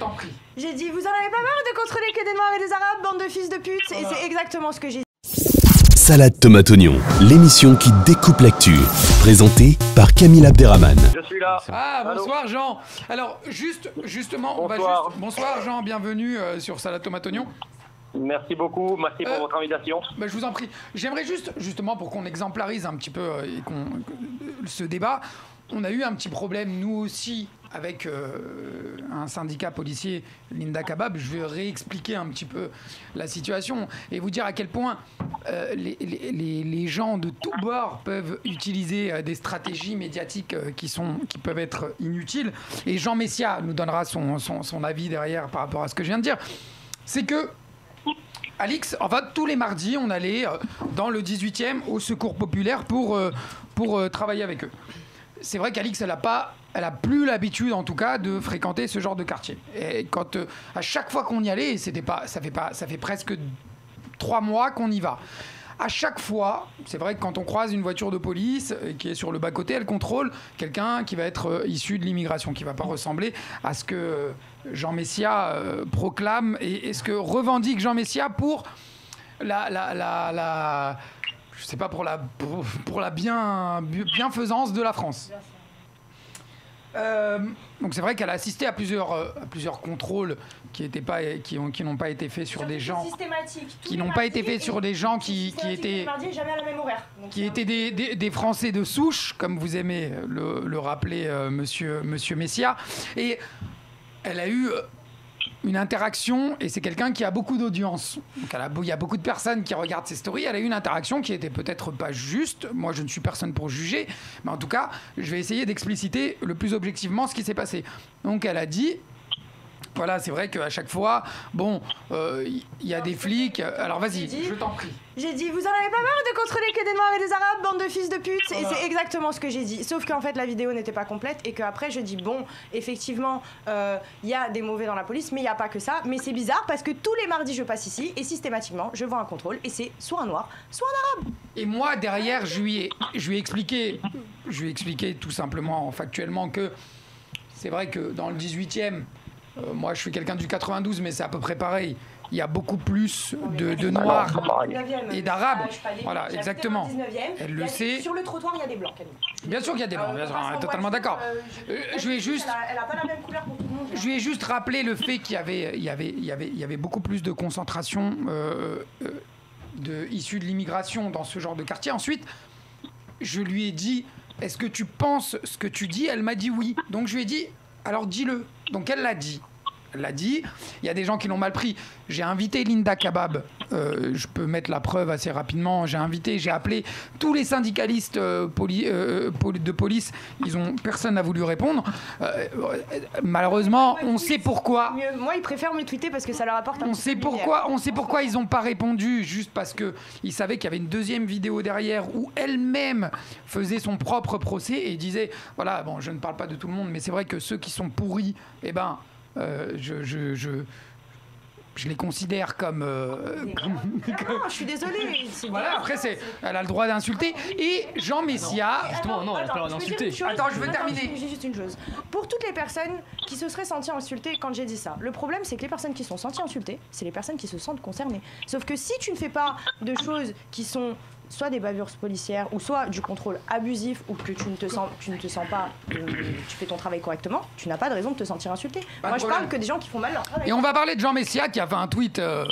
T'en prie. J'ai dit, vous en avez pas marre de contrôler que des noirs et des arabes, bande de fils de pute? Et c'est exactement ce que j'ai dit. Salade Tomate Oignon, l'émission qui découpe l'actu. Présentée par Camille Abderrahman. Je suis là. Ah, Allô bonsoir Jean. Alors, juste, justement, on va Bonsoir. juste... Bonsoir Jean, bienvenue euh, sur Salade Tomate Oignon. Merci beaucoup. Merci pour Euh, votre invitation. Bah, je vous en prie. J'aimerais juste, justement, pour qu'on exemplarise un petit peu euh, et qu'on, que- ce débat, on a eu un petit problème, nous aussi, avec euh, un syndicat policier, Linda Kabab. Je vais réexpliquer un petit peu la situation et vous dire à quel point euh, les, gens de tous bords peuvent utiliser euh, des stratégies médiatiques qui, sont, qui peuvent être inutiles. Et Jean Messia nous donnera son, son- son avis derrière par rapport à ce que je viens de dire. C'est que Alix, enfin tous les mardis, on allait dans le 18e au Secours Populaire pour, pour travailler avec eux. C'est vrai qu'Alix, elle a pas, elle a plus l'habitude, en tout cas, de fréquenter ce genre de quartier. Et quand euh, à chaque fois qu'on y allait, c'était pas, ça fait pas, ça fait presque trois mois qu'on y va. À chaque fois, c'est vrai que quand on croise une voiture de police euh, qui est sur le bas-côté, elle contrôle quelqu'un qui va être euh, issu de l'immigration, qui va pas ressembler à ce que Jean Messia proclame et, ce que revendique Jean Messia pour la- je sais pas pour la pour, pour la bien bienfaisance de la France. Euh, donc c'est vrai qu'elle a assisté à plusieurs euh, à plusieurs contrôles qui pas qui ont qui n'ont pas été faits sur des gens qui n'ont pas été faits sur des gens qui, qui étaient mardi, jamais à la même horaire. Donc, qui étaient des, des- des Français de souche, comme vous aimez le, le rappeler, euh, monsieur, monsieur Messia. Et elle a eu euh, une interaction, et c'est quelqu'un qui a beaucoup d'audience. Il y a beaucoup de personnes qui regardent ses stories. Elle a eu une interaction qui était peut-être pas juste. Moi, je ne suis personne pour juger. Mais en tout cas, je vais essayer d'expliciter le plus objectivement ce qui s'est passé. Donc elle a dit voilà, c'est vrai qu'à chaque fois, bon, euh, il y, a des flics. Alors vas-y, dit- je t'en prie. J'ai dit, vous en avez pas marre de contrôler que des noirs et des arabes, bande de fils de pute? Et c'est exactement ce que j'ai dit. Sauf qu'en fait, la vidéo n'était pas complète et qu'après, je dis, bon, effectivement, euh, il y a des mauvais dans la police, mais il n'y a pas que ça. Mais c'est bizarre parce que tous les mardis, je passe ici et systématiquement, je vois un contrôle et c'est soit un noir, soit un arabe. Et moi, derrière, je lui ai, je lui ai expliqué, je lui ai expliqué tout simplement, factuellement, que c'est vrai que dans le 18e, euh, moi je suis quelqu'un du 92, mais c'est à peu près pareil. Il y a beaucoup plus de, de noirs. Et d'arabes. Voilà, exactement. Elle le sait. Sur le trottoir, il y a des blancs. Bien sûr qu'il y a des blancs, bien sûr, on est totalement d'accord. Euh, je vais juste- Elle a, elle a pas la même couleur pour tout le monde. Je lui ai juste rappelé le fait qu'il y avait, il y avait, il y avait, il y avait beaucoup plus de concentration euh, euh, de, issus de l'immigration dans ce genre de quartier. Ensuite, je lui ai dit, est-ce que tu penses ce que tu dis? Elle m'a dit oui. Donc je lui ai dit, alors dis-le. Donc elle l'a dit. L'a dit. Il y a des gens qui l'ont mal pris. J'ai invité Linda Kabab. Euh, je peux mettre la preuve assez rapidement. J'ai invité, j'ai appelé tous les syndicalistes euh, poli- euh, poli- de police. Ils ont personne n'a voulu répondre. Malheureusement, on sait pourquoi. Moi, ils préfèrent me tweeter parce que ça leur apporte un On sait pourquoi, on sait pourquoi ils n'ont pas répondu, juste parce que ils savaient qu'il y avait une deuxième vidéo derrière où elle-même faisait son propre procès et disait voilà bon je ne parle pas de tout le monde mais c'est vrai que ceux qui sont pourris eh ben je, je, je, je les considère comme, euh, comme- Non, je suis désolée. voilà après c'est elle a le droit d'insulter et Jean Messia Justement, non, elle a pas le droit d'insulter. Attends, je veux terminer. dis juste une chose. Pour toutes les personnes qui se seraient senties insultées quand j'ai dit ça, le problème c'est que les personnes qui se sont senties insultées, c'est les personnes qui se sentent concernées. Sauf que si tu ne fais pas de choses qui sont soit des bavures policières ou soit du contrôle abusif ou que tu ne te sens, tu ne te sens pas, euh, tu fais ton travail correctement, tu n'as pas de raison de te sentir insulté. Pas Moi je problème. parle que des gens qui font mal leur travail. et on va parler de Jean Messia qui a fait un tweet euh,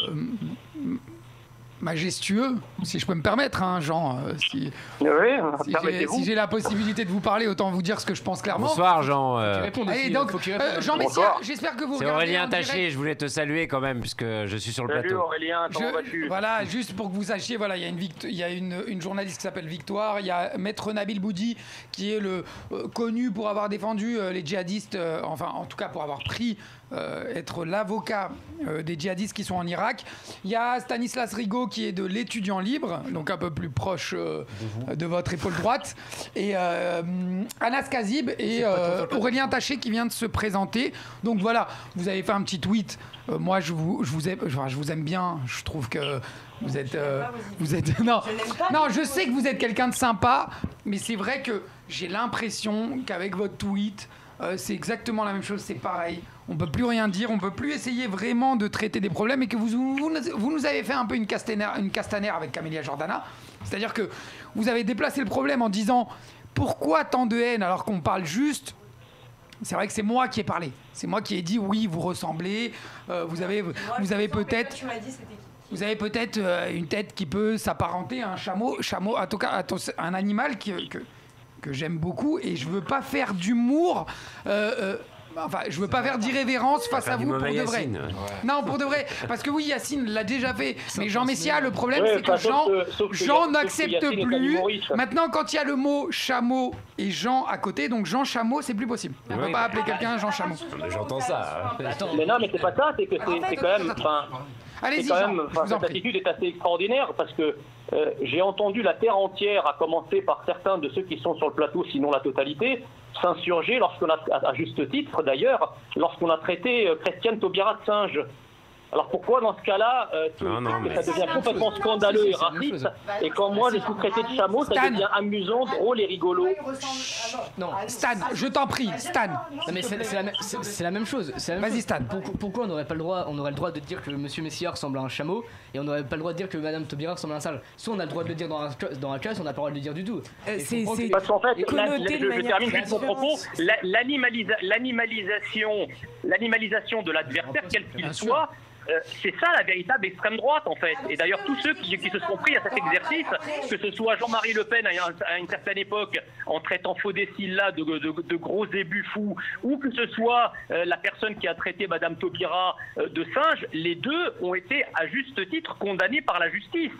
majestueux si je peux me permettre hein, Jean euh, si, Oui, Si j'ai- permettez-vous. si j'ai la possibilité de vous parler, autant vous dire ce que je pense clairement. Bonsoir Jean. euh, Réponds Allez, donc, faut euh. Jean Messia, Bonsoir. j'espère que vous C'est Aurélien. Taché, je voulais te saluer quand même puisque je suis sur le Salut plateau. Aurélien, comment Je- vas-tu? voilà, juste pour que vous sachiez, voilà, il y a une, vict- il y a une, une journaliste qui s'appelle Victoire, il y a Maître Nabil Boudi qui est le euh, connu pour avoir défendu euh, les djihadistes, euh, enfin en tout cas pour avoir pris euh, être l'avocat euh, des djihadistes qui sont en Irak. Il y a Stanislas Rigaud qui est de l'étudiant libre, donc un peu plus proche euh, de, votre épaule droite, et euh, Anas Kazib et euh, Aurélien Taché qui vient de se présenter. Donc voilà, vous avez fait un petit tweet. Euh, moi, je vous, je vous aime, enfin, je vous aime bien. Je trouve que vous êtes, euh, vous êtes, non, pas non, je sais que vous êtes quelqu'un de sympa, mais c'est vrai que j'ai l'impression qu'avec votre tweet, euh, c'est exactement la même chose. C'est pareil. On peut plus rien dire, on peut plus essayer vraiment de traiter des problèmes et que vous, vous, nous- vous nous avez fait un peu une castanère, une castanère avec Camélia Jordana. C'est-à-dire que vous avez déplacé le problème en disant pourquoi tant de haine alors qu'on parle juste? C'est vrai que c'est moi qui ai parlé. C'est moi qui ai dit oui, vous ressemblez, euh, vous avez, vous avez peut-être, vous avez euh, une tête qui peut s'apparenter à un chameau, chameau, en tout cas, un animal qui- que, que j'aime beaucoup et je veux pas faire d'humour. euh, Enfin, je veux pas faire d'irrévérence face à vous pour de vrai. Yacine. Non, pour de vrai. Parce que oui, Yacine l'a déjà fait. Mais Jean Messia, le problème, Ouais, c'est que Jean, que- Jean n'accepte plus. Maintenant, quand il y a le mot chameau et Jean à côté, donc Jean Chameau, c'est plus possible. On peut Oui. pas appeler quelqu'un Jean Chameau. Mais J'entends ça. Mais non, mais c'est pas ça, c'est que c'est quand même. Allez-y, cette attitude est assez extraordinaire parce que euh, j'ai entendu la terre entière, à commencer par certains de ceux qui sont sur le plateau, sinon la totalité, s'insurger lorsqu'on a, à juste titre d'ailleurs, lorsqu'on a traité euh, Christiane Taubira de singe. Alors pourquoi dans ce cas-là, euh, tout- Non, non, que mais- ça devient complètement scandaleux et raciste, et quand moi je suis traité de chameau, ça Stan. devient amusant, drôle et rigolo. Non. Stan, je t'en prie, Stan. Non, mais c'est la, même- la chose. Vas-y. Stan. Pourquoi, pourquoi on n'aurait pas le droit, on aurait le droit de dire que Monsieur Messia ressemble à un chameau et on n'aurait pas le droit de dire que Madame Taubira ressemble à un singe? Soit on a le droit de le dire dans la, dans la classe, on n'a pas le droit de le dire du tout. Euh, c'est- que- Parce qu'en fait, la- je, je termine juste mon propos, l'animalisation, l'animalisation de l'adversaire, quel qu'il soit, euh, c'est ça la véritable extrême droite en fait. Et d'ailleurs tous ceux qui, qui se sont pris à cet exercice, que ce soit Jean-Marie Le Pen à, un- à une certaine époque en traitant Faudécilla de, de, de gros ébus fous, ou que ce soit euh, la personne qui a traité Madame Taubira euh, de singe, les deux ont été à juste titre condamnés par la justice.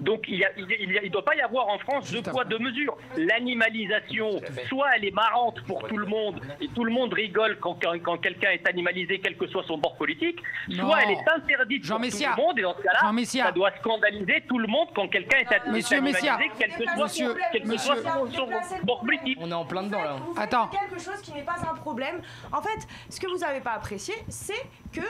Donc il ne doit pas y avoir en France deux poids deux mesures. L'animalisation, soit elle est marrante pour tout le monde et tout le monde rigole quand, quand, quand quelqu'un est animalisé, quel que soit son bord politique, Non. soit elle est interdite Jean pour Messia. tout le monde et dans ce cas-là, Jean Messia. ça doit scandaliser tout le monde quand quelqu'un est, est Monsieur Messia. quel que soit, Monsieur- quel que monsieur- soit son, politique. On est en plein dedans là. Vous faites Attends. quelque chose qui n'est pas un problème. En fait, ce que vous n'avez pas apprécié, c'est que,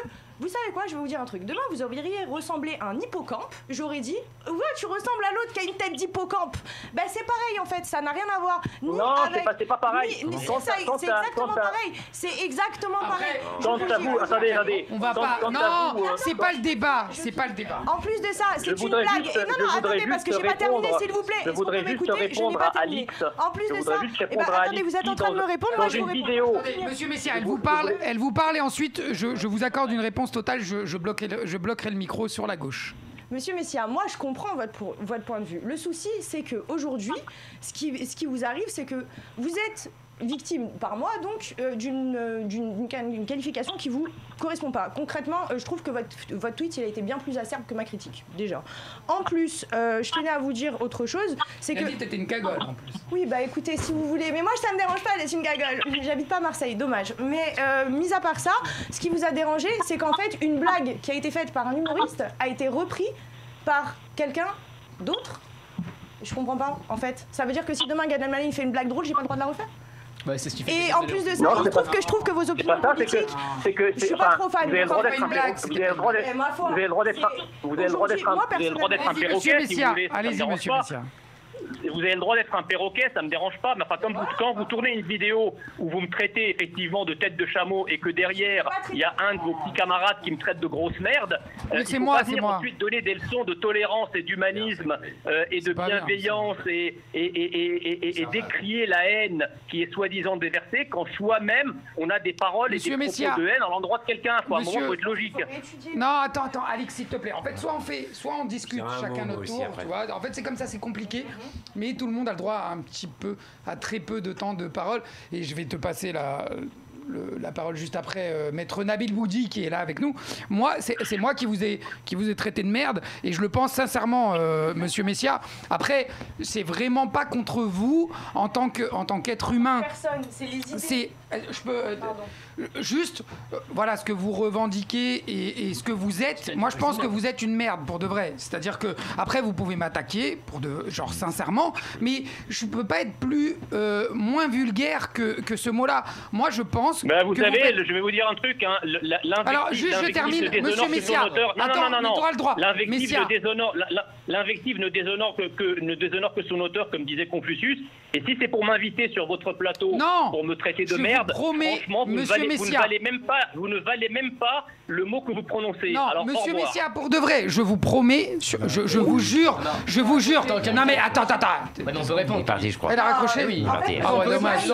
vous savez quoi, je vais vous dire un truc. Demain, vous auriez ressemblé à un hippocampe. J'aurais dit, ouais, tu ressembles à l'autre qui a une tête d'hippocampe. Ben, c'est pareil en fait, ça n'a rien à voir. Ni Non, c'est avec- pas- c'est pas pareil. ni- ni- Quand c'est ça- ça- quand c'est ça- exactement pareil. C'est exactement Après, pareil. Attendez, attendez. On va pas. Non, euh, c'est pas le débat. C'est pas le débat. En plus de ça, c'est une blague. non, non, attendez, parce que j'ai pas terminé, s'il vous plaît. je voudrais juste m'écouter? Je n'ai répondre pas à terminé. Alix. En plus de ça, eh ben, attendez, vous êtes en train de me répondre, moi je une vous réponds. Monsieur Messia, elle vous parle, elle vous parle et ensuite je, je vous accorde une réponse totale. Je, je bloquerai le, je bloquerai le micro sur la gauche. Monsieur Messia, moi je comprends votre, point de vue. Le souci, c'est que aujourd'hui, ce ce qui vous arrive, c'est que vous êtes victime par moi donc euh, d'une euh, d'une d'une quali- une qualification qui vous correspond pas. Concrètement, euh, je trouve que votre, votre tweet il a été bien plus acerbe que ma critique déjà. En plus, euh, je tenais à vous dire autre chose, c'est que t'étais une cagole en plus. oui, bah écoutez, si vous voulez. Mais moi, ça me dérange pas d'être une gagole. J'habite pas à Marseille, dommage. Mais mis à part ça, ce qui vous a dérangé, c'est qu'en fait, une blague qui a été faite par un humoriste a été reprise par quelqu'un d'autre. Je comprends pas, en fait. Ça veut dire que si demain Gad Elmaleh fait une blague drôle, j'ai pas le droit de la refaire? Bah, c'est ce qui fait Et en plus de ça, il trouve que je trouve que vos opinions politiques. c'est que, Je suis pas trop fan, vous avez le droit d'être vous avez le droit d'être, vous avez le droit d'être, un- c'est- vous avez le droit d'être, un- Aujourd'hui, moi, vous avez le droit d'être un Allez-y, perroquet si vous voulez. Allez-y, Monsieur. Messia. Vous avez le droit d'être un perroquet, ça me dérange pas, mais enfin, comme vous, quand vous tournez une vidéo où vous me traitez effectivement de tête de chameau et que derrière il y a un de vos petits camarades qui me traite de grosse merde, Oui, il faut moi, pas c'est venir moi. ensuite donner des leçons de tolérance et d'humanisme euh, et de bien, bienveillance et, et, et, et, et- et décrier la haine qui est soi-disant déversée quand soi-même on a des paroles Monsieur et des Messia. propos de haine à l'endroit de quelqu'un. Un Monsieur- faut être logique. Non, attends, attends, Alix, s'il te plaît. En fait, soit on fait, soit on discute chacun notre tour, tu vois. En fait, c'est comme ça, c'est compliqué. Mais tout le monde a le droit à un petit peu, à très peu de temps de parole. Et je vais te passer la. le- la parole juste après euh, maître Nabil Boudi qui est là avec nous. Moi, c'est c'est moi qui vous ai qui vous ai traité de merde et je le pense sincèrement, euh, Monsieur Messia. Après, c'est vraiment pas contre vous en tant que en tant qu'être humain. Personne, c'est les idées. Euh, je peux euh, euh, juste, euh, voilà ce que vous revendiquez et, et ce que vous êtes. Moi, je pense que vous êtes une merde pour de vrai. C'est-à-dire que après, vous pouvez m'attaquer pour de, genre sincèrement, mais je peux pas être plus euh, moins vulgaire que, que ce mot-là. Moi, je pense. Ben, vous que savez, je vais vous dire un truc. Hein, Alors, juste, je termine, ne déshonore Monsieur que son Messia. auteur. Non, Attends, non, non, mais non. t'auras le droit. L'invective ne déshonore, la- la- l'invective ne déshonore que, que- ne déshonore que son auteur, comme disait Confucius. Et si c'est pour m'inviter sur votre plateau Non, pour me traiter de je vous merde, promets, franchement, vous ne, monsieur valez, vous ne Messia. valez même pas, vous ne valez même pas le mot que vous prononcez. Non, Alors, monsieur. Messia, pour de vrai, je vous promets, je, je- je vous jure, je vous jure. Non mais attends, attends, attends. Bah non, on peut Il est répondre. parti, je crois. Elle a raccroché Ah oui. Ah ouais, dommage.